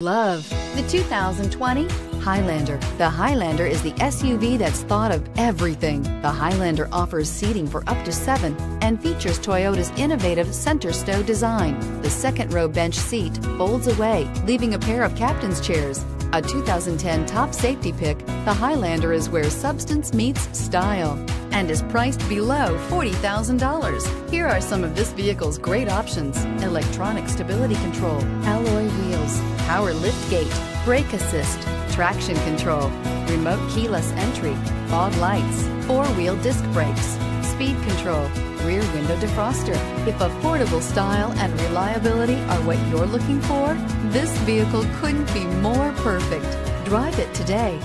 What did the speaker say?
Love the 2020 Highlander. The Highlander is the SUV that's thought of everything. The Highlander offers seating for up to seven and features Toyota's innovative center stow design. The second row bench seat folds away, leaving a pair of captain's chairs. A 2010 top safety pick, the Highlander is where substance meets style and is priced below $40,000. Here are some of this vehicle's great options. Electronic stability control, alloy power lift gate, brake assist, traction control, remote keyless entry, fog lights, four-wheel disc brakes, speed control, rear window defroster. If affordable style and reliability are what you're looking for, this vehicle couldn't be more perfect. Drive it today.